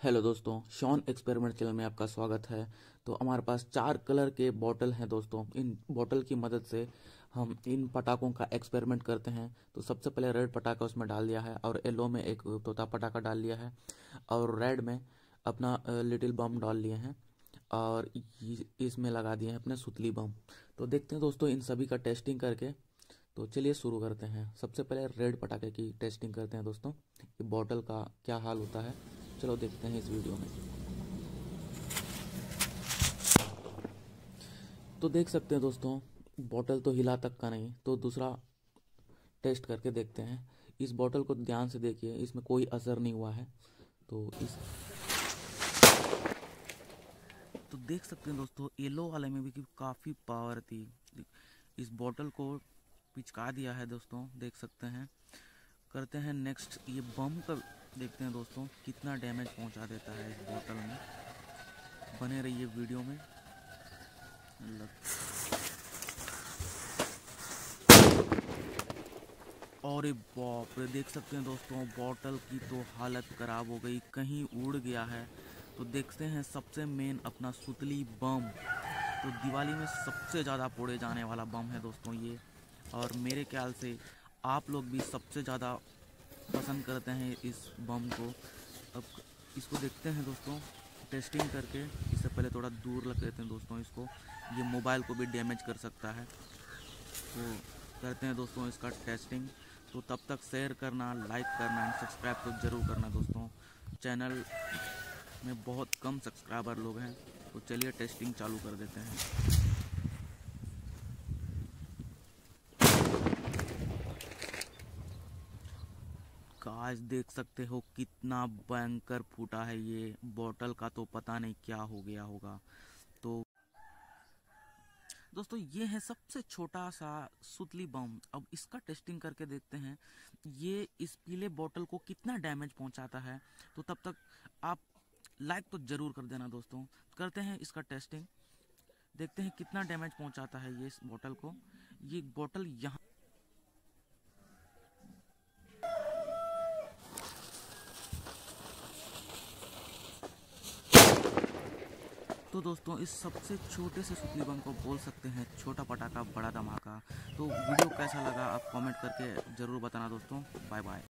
Hello दोस्तों, Shawn experiment channel में आपका स्वागत है। तो हमारे पास चार कलर के बॉटल हैं दोस्तों। इन बॉटल की मदद से हम इन पटाखों का एक्सपेरिमेंट करते हैं। तो सबसे पहले रेड पटाखा उसमें डाल दिया है और येलो में एक तोता पटाखा डाल लिया है और रेड में अपना लिटिल बम डाल लिए हैं और इसमें लगा दिए हैं अपने सुतली बम। तो देखते हैं दोस्तों इन सभी का टेस्टिंग करके। तो चलिए शुरू करते हैं। सबसे पहले रेड पटाखे की टेस्टिंग करते हैं दोस्तों। बॉटल का क्या हाल होता है? चलो देखते हैं इस वीडियो में। तो देख सकते हैं दोस्तों बॉटल तो हिला तक का नहीं तो दूसरा टेस्ट करके देखते हैं। इस बॉटल को ध्यान से देखिए, इसमें कोई असर नहीं हुआ है। तो इस तो देख सकते हैं दोस्तों येलो वाले में भी काफ़ी पावर थी। इस बॉटल को पिचका दिया है दोस्तों, देख सकते हैं। करते हैं नेक्स्ट ये बम का देखते हैं दोस्तों, कितना डैमेज पहुँचा देता है इस बोतल में। बने रहिए वीडियो में। और बाप रे, देख सकते हैं दोस्तों बॉटल की तो हालत ख़राब हो गई, कहीं उड़ गया है। तो देखते हैं सबसे मेन अपना सुतली बम तो दिवाली में सबसे ज़्यादा पोड़े जाने वाला बम है दोस्तों ये। और मेरे ख्याल से आप लोग भी सबसे ज़्यादा पसंद करते हैं इस बम को। अब इसको देखते हैं दोस्तों टेस्टिंग करके। इससे पहले थोड़ा दूर लग लेते हैं दोस्तों इसको। ये मोबाइल को भी डैमेज कर सकता है। तो करते हैं दोस्तों इसका टेस्टिंग तो तब तक शेयर करना लाइक करना एंड सब्सक्राइब तो ज़रूर करना दोस्तों। चैनल में बहुत कम सब्सक्राइबर लोग हैं। तो चलिए टेस्टिंग चालू कर देते हैं। आज देख सकते हो कितना भयंकर फूटा है ये। बॉटल का तो पता नहीं क्या हो गया होगा। तो दोस्तों, ये है सबसे छोटा सा सुतली बम। अब इसका टेस्टिंग करके देखते हैं। ये इस पीले बॉटल को कितना डैमेज पहुंचाता है। तो तब तक आप लाइक तो ज़रूर कर देना दोस्तों। करते हैं इसका टेस्टिंग। देखते हैं कितना डैमेज पहुंचाता है ये इस बॉटल को। ये बॉटल यहाँ तो दोस्तों, इस सबसे छोटे से सुतली बम को बोल सकते हैं छोटा पटाखा, बड़ा धमाका। तो वीडियो कैसा लगा आप कमेंट करके ज़रूर बताना दोस्तों। Bye bye.